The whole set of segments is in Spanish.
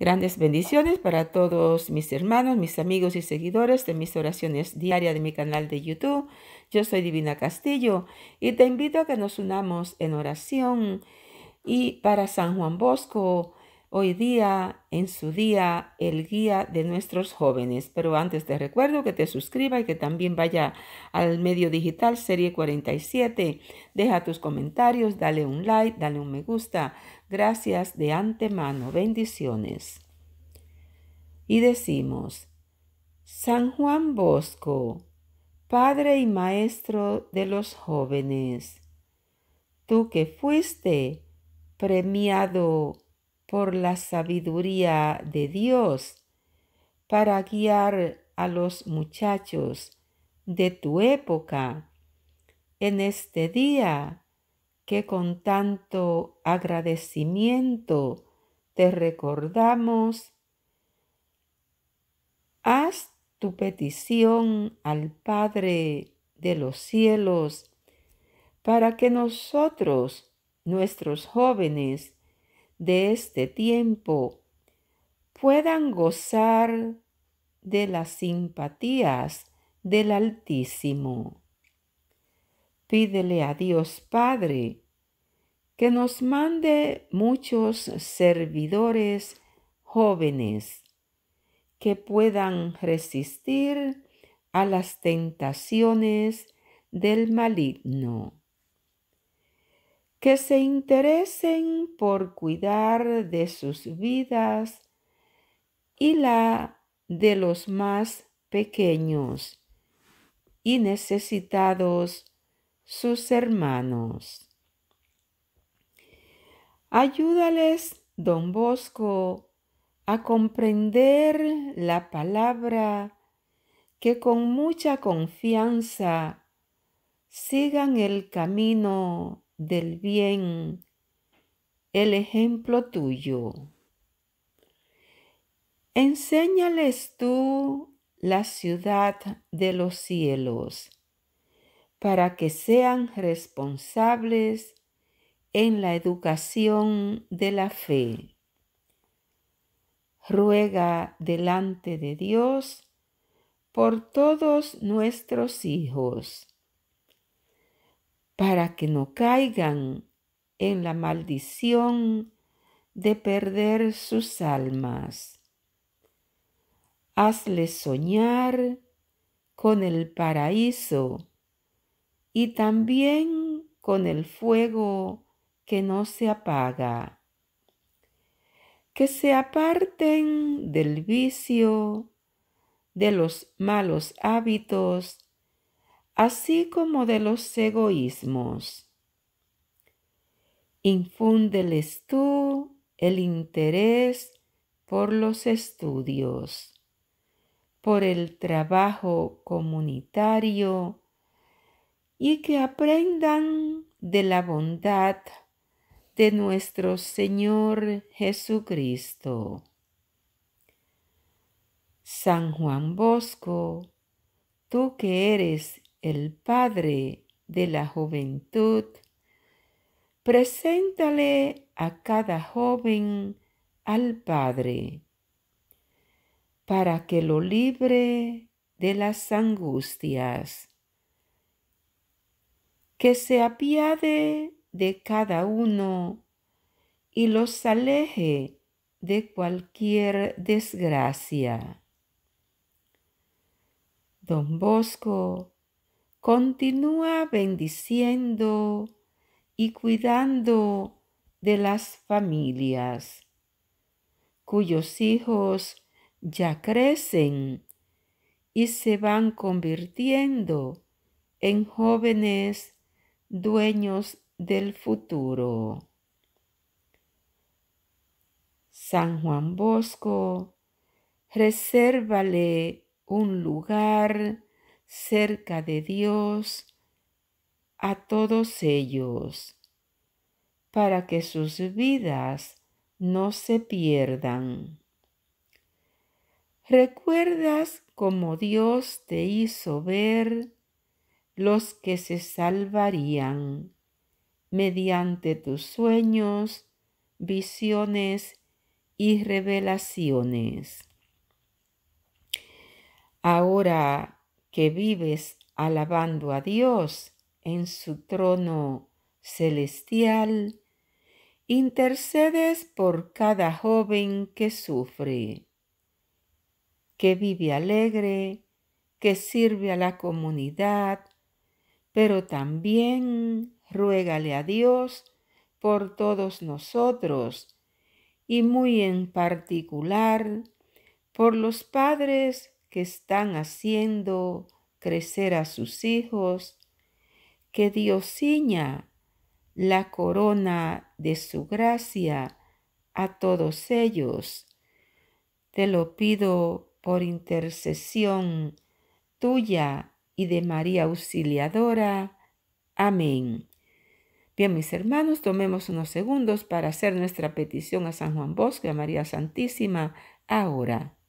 Grandes bendiciones para todos mis hermanos, mis amigos y seguidores de mis oraciones diarias de mi canal de YouTube. Yo soy Divina Castillo y te invito a que nos unamos en oración y para San Juan Bosco hoy día, en su día, el guía de nuestros jóvenes. Pero antes te recuerdo que te suscriba y que también vaya al medio digital Serie 47. Deja tus comentarios, dale un like, dale un me gusta. Gracias de antemano. Bendiciones. Y decimos, San Juan Bosco, Padre y Maestro de los jóvenes, tú que fuiste premiado por la sabiduría de Dios para guiar a los muchachos de tu época en este día que con tanto agradecimiento te recordamos. Haz tu petición al Padre de los cielos para que nosotros, nuestros jóvenes, de este tiempo puedan gozar de las simpatías del Altísimo. Pídele a Dios Padre que nos mande muchos servidores jóvenes que puedan resistir a las tentaciones del maligno que se interesen por cuidar de sus vidas y la de los más pequeños y necesitados sus hermanos. Ayúdales, don Bosco, a comprender la palabra que con mucha confianza sigan el camino del bien, el ejemplo tuyo. Enséñales tú la ciudad de los cielos, para que sean responsables en la educación de la fe. Ruega delante de Dios por todos nuestros hijos para que no caigan en la maldición de perder sus almas. Hazles soñar con el paraíso y también con el fuego que no se apaga. Que se aparten del vicio, de los malos hábitos así como de los egoísmos. Infúndeles tú el interés por los estudios, por el trabajo comunitario y que aprendan de la bondad de nuestro Señor Jesucristo. San Juan Bosco, tú que eres el Padre de la juventud, preséntale a cada joven al Padre, para que lo libre de las angustias, que se apiade de cada uno y los aleje de cualquier desgracia. Don Bosco continúa bendiciendo y cuidando de las familias cuyos hijos ya crecen y se van convirtiendo en jóvenes dueños del futuro. San Juan Bosco, resérvale un lugar cerca de Dios a todos ellos, para que sus vidas no se pierdan. ¿Recuerdas cómo Dios te hizo ver los que se salvarían mediante tus sueños, visiones y revelaciones. Ahora que vives alabando a Dios en su trono celestial, intercedes por cada joven que sufre, que vive alegre, que sirve a la comunidad, pero también ruégale a Dios por todos nosotros y muy en particular por los padres que están haciendo crecer a sus hijos, que Dios ciña la corona de su gracia a todos ellos. Te lo pido por intercesión tuya y de María Auxiliadora. Amén. Bien, mis hermanos, tomemos unos segundos para hacer nuestra petición a San Juan Bosco y a María Santísima ahora.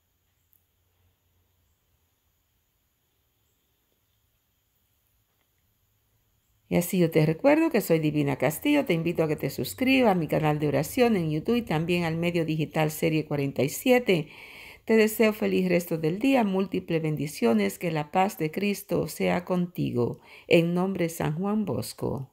Y así yo te recuerdo que soy Divina Castillo, te invito a que te suscribas a mi canal de oración en YouTube y también al medio digital Serie 47. Te deseo feliz resto del día, múltiples bendiciones, que la paz de Cristo sea contigo. En nombre de San Juan Bosco.